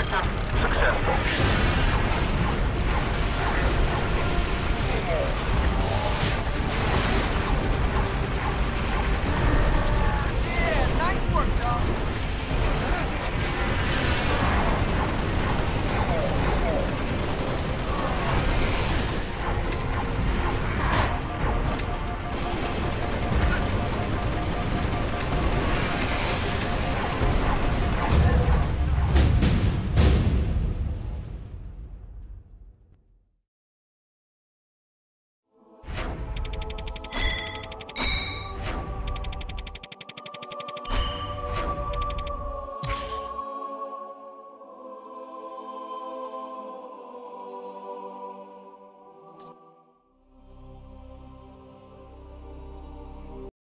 Attack successful.